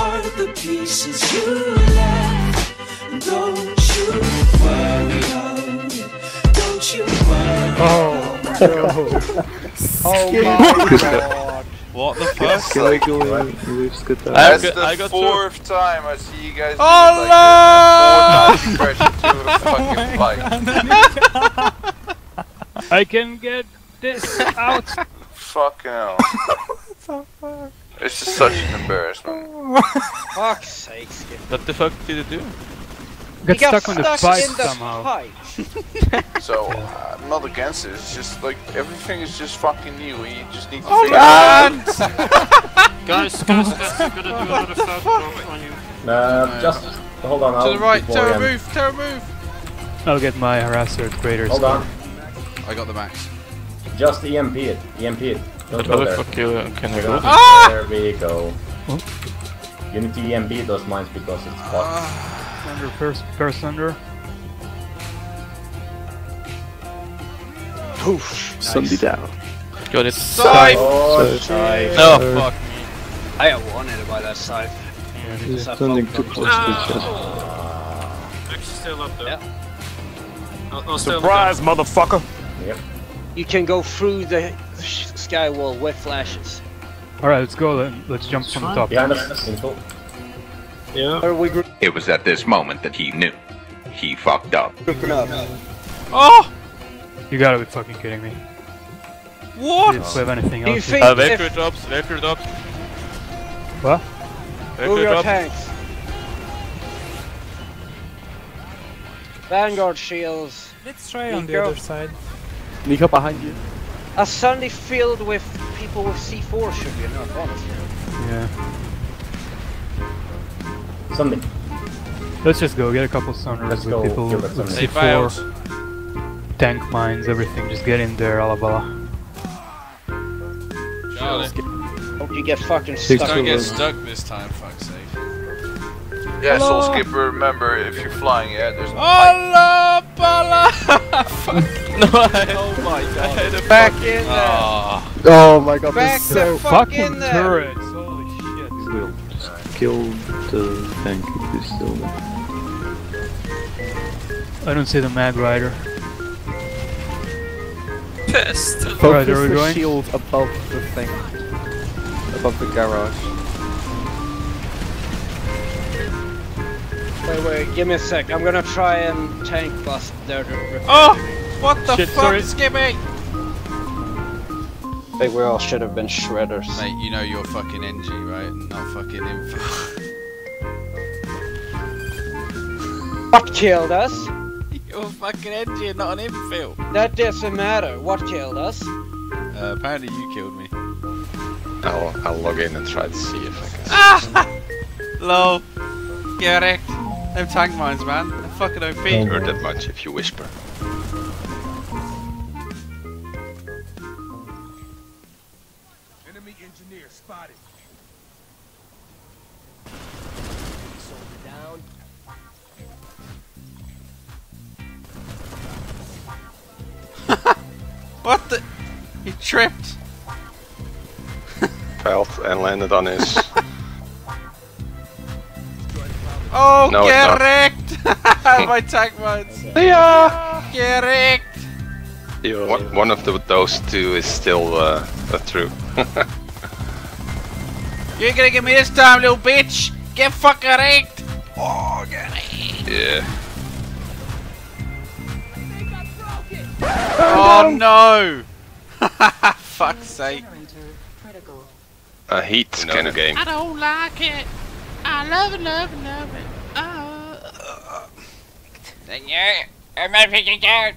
apart the pieces you left. Don't you worry, oh, don't you worry. Oh, no. oh my god. What the fuck? Can I go in with Skata? I've That's got- I the got fourth time I see you guys do Oh, like this. Four times crashing to the fucking bike. I can get this out. Fucking hell. This is such an embarrassment. Fuck's sake, Skip. What the fuck did it do? Got He got stuck on the stuck pipe in the somehow. pipe. So, uh, I'm not against it. It's just like everything is just fucking new and you just need to Oh figure man! it out. Guys, guys, guys, I'm gonna do another fast drop on you. Uh, just hold on. To I'll the right, deploy Terra him. move, Terra move! I'll get my harasser at greater Hold score. on. I got the max. Just EMP it. EMP it. Don't But go how the there. fuck you, can I Go go? there. There we go. You need to EMP those mines because it's hot. Under first, first under. Poof. Somebody down. Got it. Scythe! Oh, Scythe. shit. Oh fuck me. I got wanted by that scythe. He's I standing fucked too up. close to the chest. Actually, still up there. Yeah. I'll, I'll stay on Surprise, motherfucker! Yep. You can go through the sky wall with flashes. Alright, let's go then. Let's jump from the top. Behind us. Info. Yeah. Are we gr- It was at this moment that he knew. He fucked up. Oh! You gotta be fucking kidding me. What? If we have anything Do you else. think Uh, Valkyrie if drops, Valkyrie drops. What? move your drops. tanks? Vanguard shields. Let's try on the other side. Nico behind you. A Sunday filled with people with C4 should be enough, honestly. Yeah. Something. Let's just go get a couple sonars Let's with go people with zombie. Safe files. C4, tank mines, everything. Just get in there, alabala. Charlie. Hope you get fucking Six stuck. Don't get stuck this time, fuck's sake. Yeah, Soul Skipper, remember, if you're flying, yeah, there's no pipe. Allah, bala! Fuck. No, I, oh my god. Back in there. Oh. Oh my god, Back this the fuck Fucking in there. turrets! Holy shit. will just kill the tank if he's still there. I don't see the Mag Rider. Pest. Alright, are we the going? shield above the thing. Above the garage. Wait, wait, give me a sec. I'm gonna try and tank bust their. Oh! What the Shit, fuck, sorry. Skippy? They we all should have been shredders. Mate, you know you're fucking NG, right? Not fucking info. What killed us? you're fucking NG and not an infill. That doesn't matter. What killed us? Uh, apparently you killed me. I'll, I'll log in and try to see if I can see. Ah! Lol. Get wrecked. Them tank mines, man. They're fucking OP. Heard that much if you whisper. Enemy engineer spotted. What the? He tripped. Fell and landed on his. Oh, No, it's get not. wrecked! My tank mines. yeah! Get wrecked! One, one of the, those two is still uh, true. You ain't gonna get me this time, little bitch! Get fucking wrecked! Oh, get wrecked! yeah. Oh no! Fuck's sake. A heat scanner game. I don't like it. I love it, love it, love it. Oh. Then you, I'm not picking out.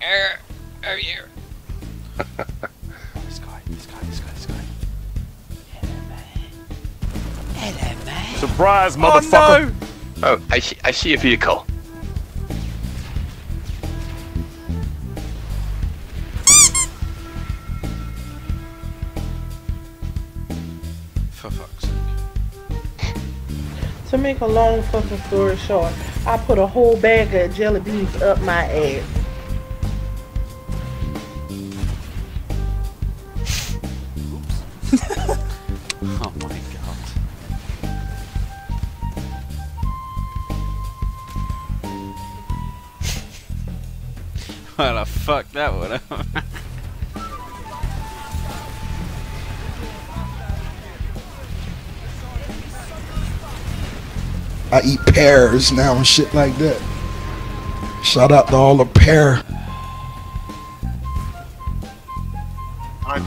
Er, oh, you. Surprise, oh, motherfucker. Oh, I see, I see a vehicle. For fuck's sake. To make a long fucking story short, I put a whole bag of jelly beans up my ass. Oh well, I fucked that up. I eat pears now and shit like that. Shout out to all the pear.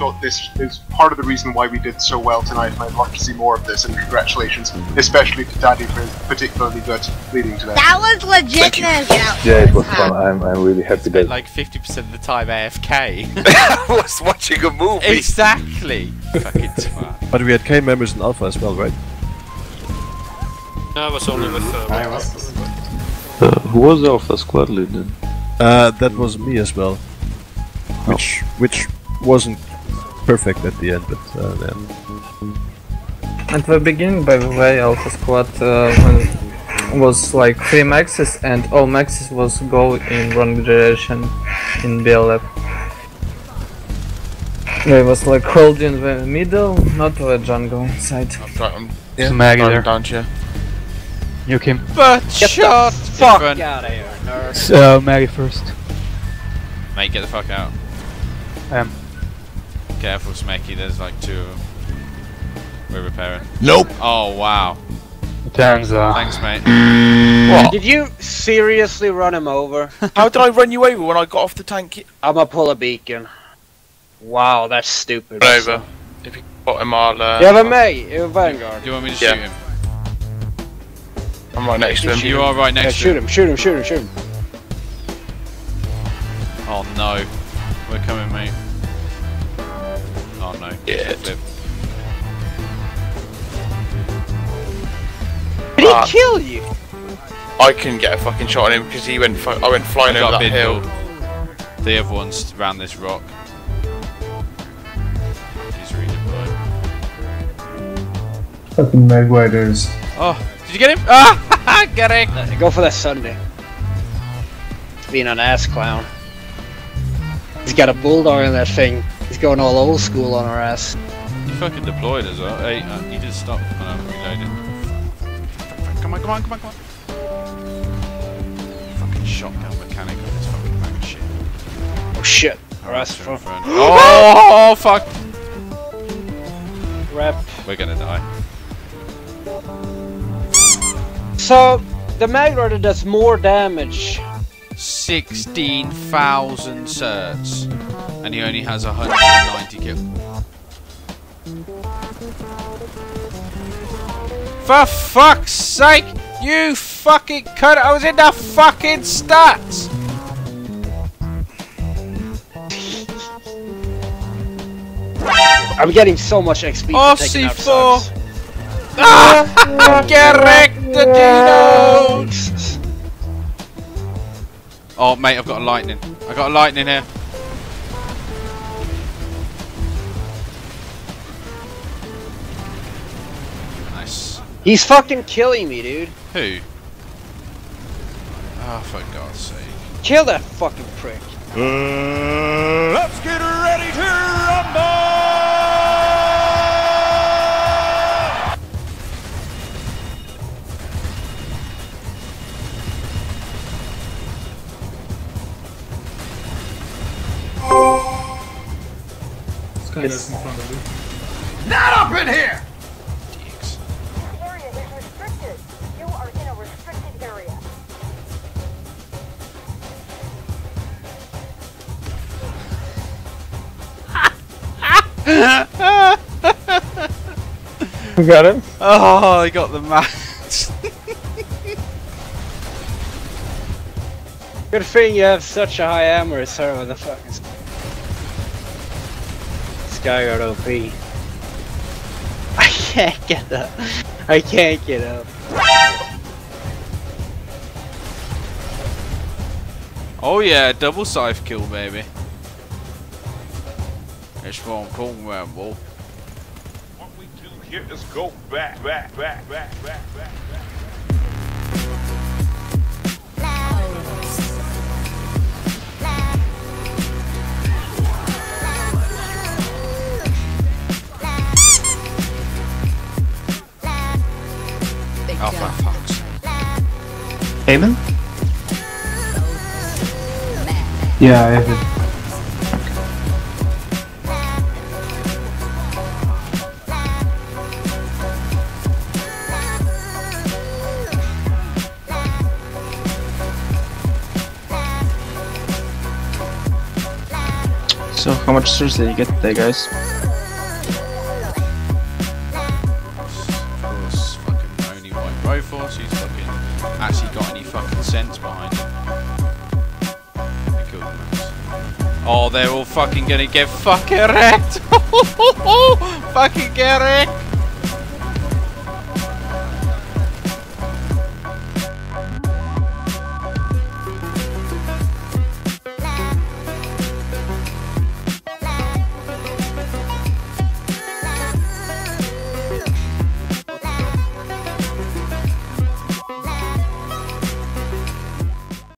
Thought this is part of the reason why we did so well tonight, and I'd love to see more of this. And congratulations, especially to Daddy for his particularly good leading today. That was legitness. Yeah, it was fun. I'm, I'm really happy that. like 50% of the time AFK. I was watching a movie. exactly. Fucking twat. But we had K members in Alpha as well, right? I was only with. Uh, I was. Uh, who was the Alpha Squad lead then? Uh, that was me as well. Which which wasn't perfect at the end, but uh, then. At the beginning, by the way, Alpha Squad uh, when was like three maxes and all maxes was go in wrong direction in BLF. It was like hold in the middle, not the jungle side. I'm, yeah, so Maggie there. down to you. You came. But Get shot the fuck different. out of here, nerd. So Maggie first. Mate, get the fuck out. I Um. Careful, Smecky. There's like two of them. We're repairing. Nope. Oh wow. Thanks, uh. Thanks, mate. What? Did you seriously run him over? How did I run you over when I got off the tank? I'm gonna pull a beacon. Wow, that's stupid. Over. If you got him, I'll. Uh, You have a mate, you have vanguard. Do you want me to Yeah. shoot him? I'm right next to him. You are right Yeah, next to shoot him. him, shoot him, shoot him, shoot him. Oh no. We're coming, mate. Did he Ah. kill you? I couldn't get a fucking shot on him because he went. Fu- I went flying I over got that hill. build. The other one's round this rock. He's redeployed. Fucking Magwiders. Oh, did you get him? Ah, get it. Go for that Sunday. Being an ass clown. He's got a bulldog in that thing. He's going all old school on our ass. He fucking deployed as well. Hey, uh, you did stop. Oh, no, reloading. Come on, come on, come on, come on. Fucking shotgun mechanic on this fucking bag of shit. Oh shit. Our Alright, ass so front. front. Oh, fuck. Rep. We're gonna die. So, the Mag Rider does more damage. 16,000 certs. And he only has 190 kills. For fuck's sake! You fucking cut I was in the fucking stats! I'm getting so much XP Oh, for taking C4. subs. Ah! Correct the dinos! Oh, mate, I've got a lightning. I got a lightning here. He's fucking killing me, dude. Who? Oh, for God's sake. Kill that fucking prick. Uh, let's get ready to rumble! Skylar's in front You got him? Oh, I got the match. Good thing you have such a high armor, sir, with the fucking Skyguard OP. I can't get up. I can't get up. oh yeah, double scythe kill, baby. That's what I'm boy. What we do here is go back, back, back, back, back, back, back. Oh, for Amen? Yeah, I So how much did you get today, guys? Course, fucking white fucking actually got any fucking sense behind. Oh, they're all fucking gonna get fucking wrecked! fucking get wrecked!